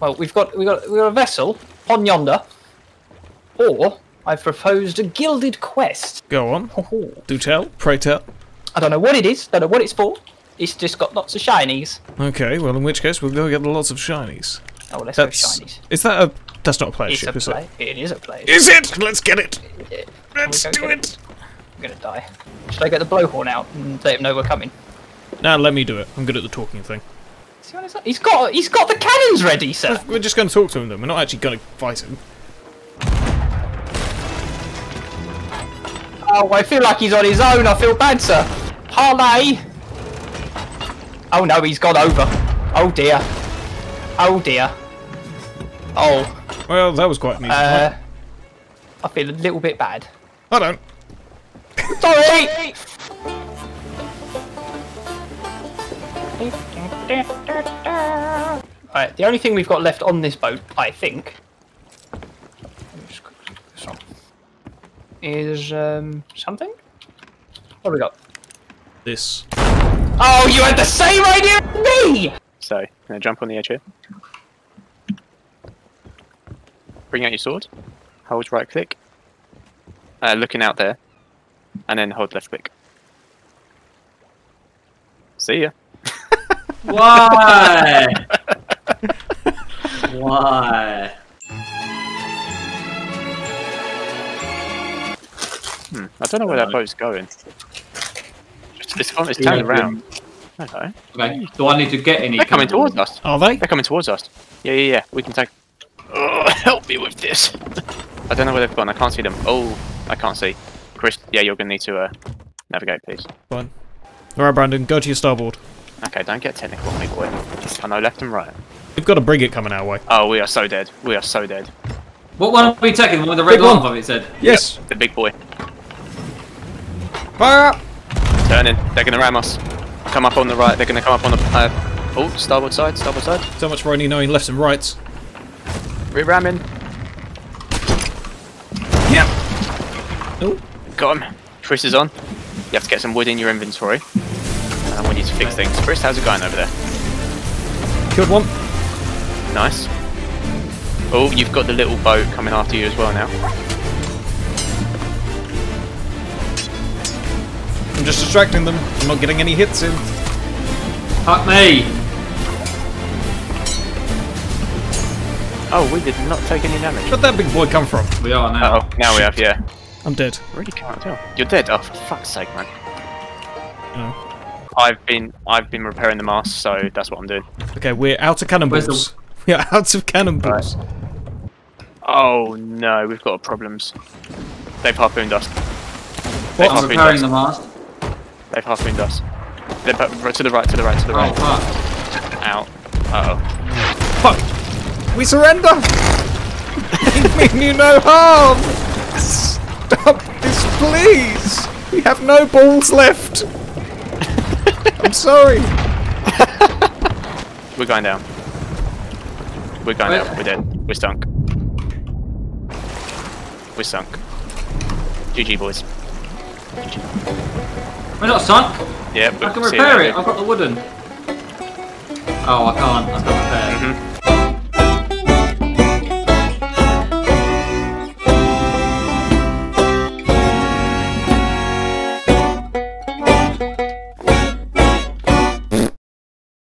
Well, we've got we got we got a vessel on yonder, or I've proposed a gilded quest. Go on. Oh, Do tell. Pray tell. I don't know what it is. Don't know what it's for. It's just got lots of shinies. Okay, well, in which case, we'll go get lots of shinies. Oh, let's That's. go shinies. Is that a. That's not a player It's a ship, is play. It is a play. it? Is it? Let's get it! Yeah. Let's do get it! I'm gonna die. Should I get the blowhorn out and let him know we're coming? Now, let me do it. I'm good at the talking thing. See what? He's got he's got the cannons ready, sir. We're just going to talk to him, then. We're not actually going to fight him. Oh, I feel like he's on his own. I feel bad, sir. Parlay. Oh no, he's gone over. Oh dear. Oh dear. Oh, Well, that was quite neat. uh. I feel a little bit bad. I don't. Sorry. Alright, the only thing we've got left on this boat, I think, let me just quickly look this up, is um, something. What have we got? This. Oh, you had the same idea as me! So, gonna jump on the edge here. Bring out your sword. Hold right click. Uh, looking out there. And then hold left click. See ya. Why? Why? Hmm. I don't know where that boat's going. It's, it's, it's Yeah, turned around. Hello. Okay. Do I need to get any? They're coming towards us. Are they? They're coming towards us. Yeah, yeah, yeah. We can take. Oh, help me with this. I don't know where they've gone. I can't see them. Oh, I can't see. Chris, yeah, you're gonna need to uh, navigate, please. Fine. Alright, Brandon, go to your starboard. Okay, don't get technical on me, boy. I know left and right. We've got a brigate coming our way. Oh, we are so dead. We are so dead. What one are we taking? The one with the red one. line above it said. Yes! The big boy. Fire up! Turning. They're gonna ram us. Come up on the right. They're gonna come up on the. Uh, oh, starboard side. Starboard side. So much for only knowing lefts and rights. We're ramming. Yep! Oh, Got him. Chris is on. You have to get some wood in your inventory. And I want you to fix things. Chris, how's it going over there? killed one. Nice. Oh, you've got the little boat coming after you as well now. I'm just distracting them. I'm not getting any hits in. Fuck me! Oh, we did not take any damage. Where'd that big boy come from? We are now. Uh oh, now we have, yeah. I'm dead. Really can't tell. You're dead. Oh, for fuck's sake, man. Oh. I've been I've been repairing the mast, so that's what I'm doing. Okay, we're out of Where's cannonballs. the- We are out of cannonballs. Oh no, we've got problems. They've harpooned us. What? They've I'm repairing us. the mast. They've half-mooned us. They're to the right, to the right, to the Oh right. fuck! Out. Uh oh. Fuck! We surrender! we mean you no harm! Stop this, please! We have no balls left! I'm sorry! We're going down. We're going down. We're dead. We're sunk. We're sunk. GG boys. We're not sunk. Yeah, I can repair it. I've got the wooden. Oh, I can't. I can't repair. Mhm.